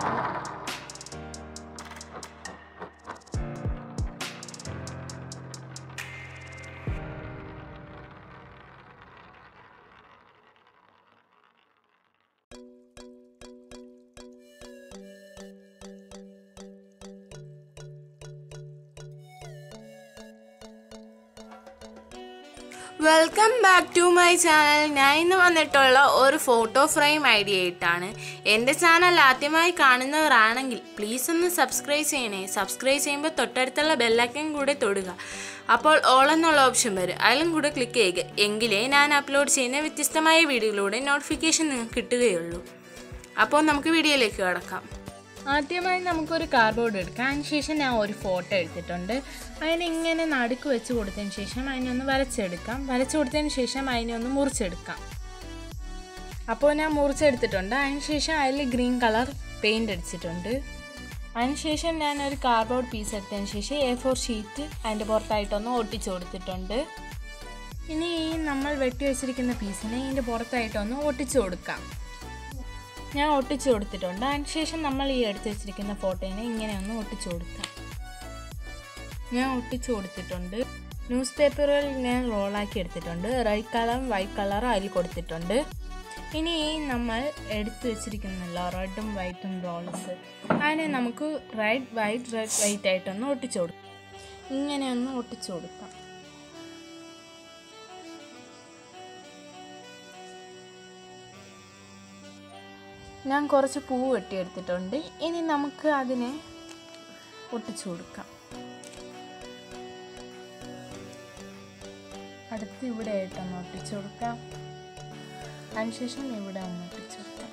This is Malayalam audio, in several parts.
Thank you. Welcome back to my channel ഞാൻ ഇന്ന് വന്നിട്ടുള്ള ഒരു ഫോട്ടോ ഫ്രെയിം ഐഡിയ ആയിട്ടാണ്. എന്റെ ചാനൽ ആദ്യമായി കാണുന്നവരാണെങ്കിൽ പ്ലീസ് ഒന്ന് സബ്സ്ക്രൈബ് ചെയ്യണേ. സബ്സ്ക്രൈബ് ചെയ്യുമ്പോൾ തൊട്ടടുത്തുള്ള ബെല്ലൈക്കൻ കൂടെ തൊടുക. അപ്പോൾ ഓൾ എന്നുള്ള ഓപ്ഷൻ വരും. അതിലും കൂടെ ക്ലിക്ക് ചെയ്യുക. എങ്കിലേ ഞാൻ അപ്ലോഡ് ചെയ്യുന്ന വ്യത്യസ്തമായ വീഡിയോയിലൂടെ നോട്ടിഫിക്കേഷൻ നിങ്ങൾക്ക് കിട്ടുകയുള്ളൂ. അപ്പോൾ നമുക്ക് വീഡിയോയിലേക്ക് കിടക്കാം. ആദ്യമായി നമുക്കൊരു കാർഡ്ബോർഡ് എടുക്കാം. അതിന് ശേഷം ഞാൻ ഒരു ഫോട്ടോ എടുത്തിട്ടുണ്ട്. അതിനിങ്ങനെ നടുക്ക് വെച്ച് കൊടുത്തതിന് ശേഷം അതിനൊന്ന് വരച്ചെടുക്കാം. വരച്ചു കൊടുത്തതിന് ശേഷം അതിനെ ഒന്ന് മുറിച്ചെടുക്കാം. അപ്പോൾ ഞാൻ മുറിച്ചെടുത്തിട്ടുണ്ട്. അതിന് ശേഷം അതിൽ ഗ്രീൻ കളർ പെയിന്റ് അടിച്ചിട്ടുണ്ട്. അതിനുശേഷം ഞാൻ ഒരു കാർഡ്ബോർഡ് പീസ് എടുത്തതിന് ശേഷം എ ഫോർ ഷീറ്റ് അതിന്റെ പുറത്തായിട്ടൊന്ന് ഒട്ടിച്ചു കൊടുത്തിട്ടുണ്ട്. ഇനി ഈ നമ്മൾ വെട്ടി വെച്ചിരിക്കുന്ന പീസിനെ ഇതിന്റെ പുറത്തായിട്ടൊന്ന് ഒട്ടിച്ചു കൊടുക്കാം. ഞാൻ ഒട്ടിച്ചു കൊടുത്തിട്ടുണ്ട്. അതിനുശേഷം നമ്മൾ ഈ എടുത്തു വെച്ചിരിക്കുന്ന ഫോട്ടോയിനെ ഇങ്ങനെ ഒന്ന് ഒട്ടിച്ചു കൊടുക്കാം. ഞാൻ ഒട്ടിച്ചു കൊടുത്തിട്ടുണ്ട്. ന്യൂസ് പേപ്പറുകൾ ഞാൻ റോളാക്കി എടുത്തിട്ടുണ്ട്. റെഡ് കളറും വൈറ്റ് കളറും അതിൽ കൊടുത്തിട്ടുണ്ട്. ഇനി നമ്മൾ എടുത്തു വെച്ചിരിക്കുന്നല്ലോ റെഡും വൈറ്റും റോൾസ് അതിനെ നമുക്ക് റെഡ് വൈറ്റ് റെഡ് വൈറ്റ് ആയിട്ടൊന്ന് ഒട്ടിച്ചു കൊടുക്കാം. ഇങ്ങനെ ഒന്ന് ഒട്ടിച്ചു കൊടുക്കാം. ഞാൻ കുറച്ച് പൂ വെട്ടിയെടുത്തിട്ടുണ്ട്. ഇനി നമുക്ക് അതിനെ ഒട്ടിച്ചു കൊടുക്കാം. അടുത്ത് ഇവിടെ ആയിട്ടൊന്ന് ഒട്ടിച്ചു കൊടുക്കാം. അതിനുശേഷം ഇവിടെ ഒന്ന് ഒട്ടിച്ചു കൊടുക്കാം.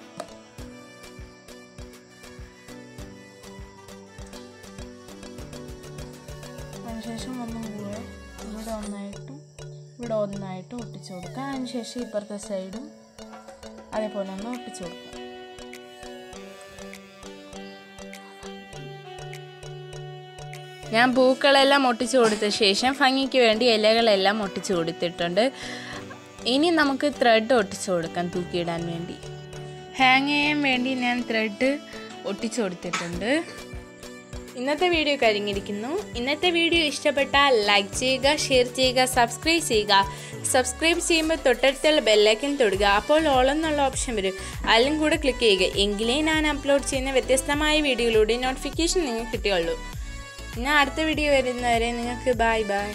അതിനുശേഷം ഒന്നും കൂടെ ഇവിടെ ഒന്നായിട്ടും ഇവിടെ ഒന്നായിട്ടും ഒട്ടിച്ചു കൊടുക്കാം. അതിനുശേഷം ഇപ്പുറത്തെ സൈഡും അതേപോലെ ഒന്ന് ഒട്ടിച്ചു കൊടുക്കാം. ഞാൻ പൂക്കളെല്ലാം ഒട്ടിച്ചു കൊടുത്ത ശേഷം ഭംഗിക്ക് വേണ്ടി ഇലകളെല്ലാം ഒട്ടിച്ചു കൊടുത്തിട്ടുണ്ട്. ഇനി നമുക്ക് ത്രെഡ് ഒട്ടിച്ചു കൊടുക്കാം തൂക്കിയിടാൻ വേണ്ടി. ഹാങ് ചെയ്യാൻ വേണ്ടി ഞാൻ ത്രെഡ് ഒട്ടിച്ചു കൊടുത്തിട്ടുണ്ട്. ഇന്നത്തെ വീഡിയോ കഴിഞ്ഞിരിക്കുന്നു. ഇന്നത്തെ വീഡിയോ ഇഷ്ടപ്പെട്ടാൽ ലൈക്ക് ചെയ്യുക ഷെയർ ചെയ്യുക സബ്സ്ക്രൈബ് ചെയ്യുക. സബ്സ്ക്രൈബ് ചെയ്യുമ്പോൾ തൊട്ടടുത്തുള്ള ബെല്ലൈക്കൻ തൊടുക. അപ്പോൾ ഓൾ എന്നുള്ള ഓപ്ഷൻ വരും. അതിലും കൂടെ ക്ലിക്ക് ചെയ്യുക. എങ്കിലേ ഞാൻ അപ്ലോഡ് ചെയ്യുന്ന വ്യത്യസ്തമായ വീഡിയോയിലൂടെ നോട്ടിഫിക്കേഷൻ നിങ്ങൾക്ക് കിട്ടുകയുള്ളൂ ഞാൻ അടുത്ത വീഡിയോ വരുന്നവരെ നിങ്ങൾക്ക് ബൈ ബൈ